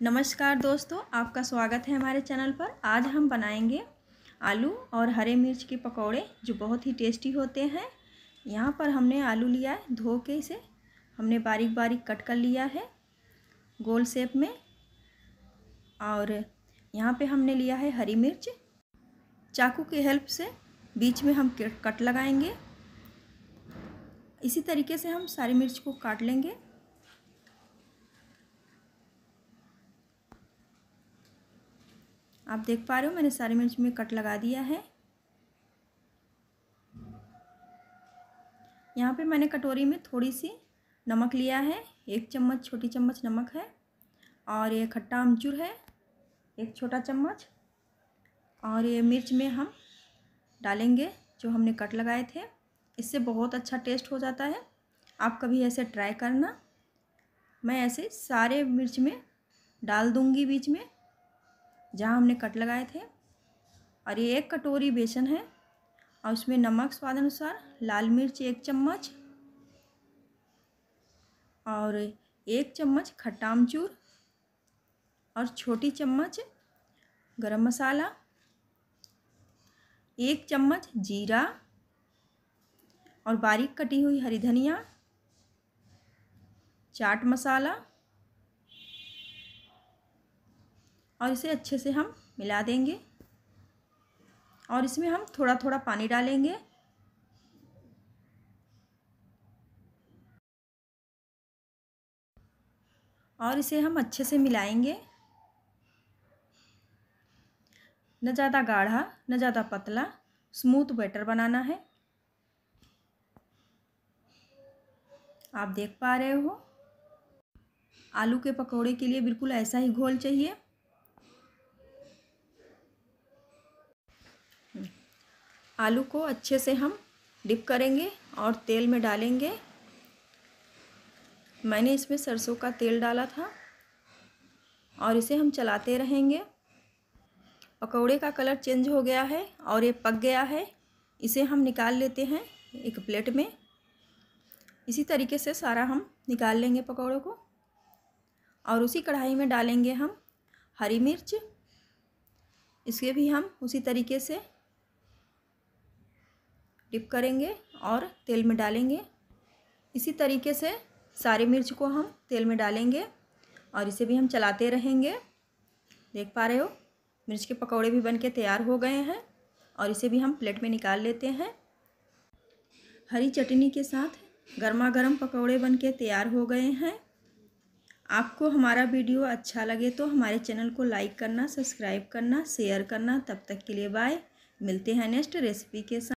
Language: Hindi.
नमस्कार दोस्तों, आपका स्वागत है हमारे चैनल पर। आज हम बनाएँगे आलू और हरे मिर्च के पकौड़े, जो बहुत ही टेस्टी होते हैं। यहाँ पर हमने आलू लिया है, धो के इसे। हमने बारीक बारीक कट कर लिया है, गोल शेप में। और यहाँ पे हमने लिया है हरी मिर्च। चाकू की हेल्प से बीच में हम कट लगाएँगे। इसी तरीके से हम सारी मिर्च को काट लेंगे। आप देख पा रहे हो, मैंने सारी मिर्च में कट लगा दिया है। यहाँ पे मैंने कटोरी में थोड़ी सी नमक लिया है। एक चम्मच, छोटी चम्मच नमक है और ये खट्टा अमचूर है, एक छोटा चम्मच। और ये मिर्च में हम डालेंगे जो हमने कट लगाए थे। इससे बहुत अच्छा टेस्ट हो जाता है। आप कभी ऐसे ट्राई करना। मैं ऐसे सारे मिर्च में डाल दूँगी बीच में। जहाँ हमने कट लगाए थे और ये एक कटोरी बेसन है और उसमें नमक स्वाद अनुसार लाल मिर्च एक चम्मच और एक चम्मच खट्टा अमचूर और छोटी चम्मच गरम मसाला, एक चम्मच जीरा और बारीक कटी हुई हरी धनिया, चाट मसाला और इसे अच्छे से हम मिला देंगे। और इसमें हम थोड़ा थोड़ा पानी डालेंगे। और इसे हम अच्छे से मिलाएँगे। न ज़्यादा गाढ़ा, न ज़्यादा पतला, स्मूथ बैटर बनाना है। आप देख पा रहे हो। आलू के पकौड़े के लिए बिल्कुल ऐसा ही घोल चाहिए। आलू को अच्छे से हम डिप करेंगे और तेल में डालेंगे। मैंने इसमें सरसों का तेल डाला था और इसे हम चलाते रहेंगे। पकौड़े का कलर चेंज हो गया है और ये पक गया है। इसे हम निकाल लेते हैं एक प्लेट में। इसी तरीके से सारा हम निकाल लेंगे पकौड़ों को और उसी कढ़ाई में डालेंगे हम हरी मिर्च। इसके भी हम उसी तरीके से डिप करेंगे और तेल में डालेंगे। इसी तरीके से सारे मिर्च को हम तेल में डालेंगे और इसे भी हम चलाते रहेंगे। देख पा रहे हो, मिर्च के पकौड़े भी बन के तैयार हो गए हैं और इसे भी हम प्लेट में निकाल लेते हैं। हरी चटनी के साथ गर्मा गर्म पकौड़े बन के तैयार हो गए हैं। आपको हमारा वीडियो अच्छा लगे तो हमारे चैनल को लाइक करना, सब्सक्राइब करना, शेयर करना। तब तक के लिए बाय। मिलते हैं नेक्स्ट रेसिपी के साथ।